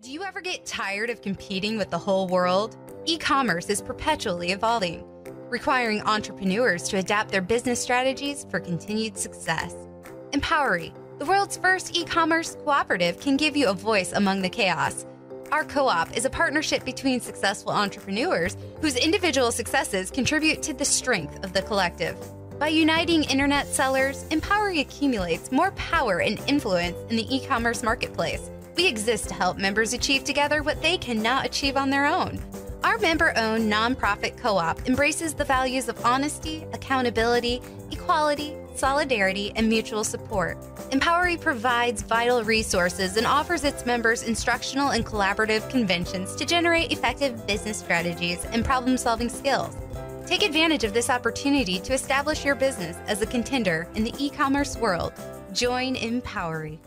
Do you ever get tired of competing with the whole world? E commerce is perpetually evolving, requiring entrepreneurs to adapt their business strategies for continued success. Empowery, the world's first e commerce cooperative, can give you a voice among the chaos. Our co op is a partnership between successful entrepreneurs whose individual successes contribute to the strength of the collective. By uniting internet sellers, Empowery accumulates more power and influence in the e commerce marketplace we exist to help members achieve together what they cannot achieve on their own. Our member owned nonprofit co op embraces the values of honesty, accountability, equality, solidarity, and mutual support. Empowery provides vital resources and offers its members instructional and collaborative conventions to generate effective business strategies and problem solving skills. Take advantage of this opportunity to establish your business as a contender in the e commerce world. Join Empowery.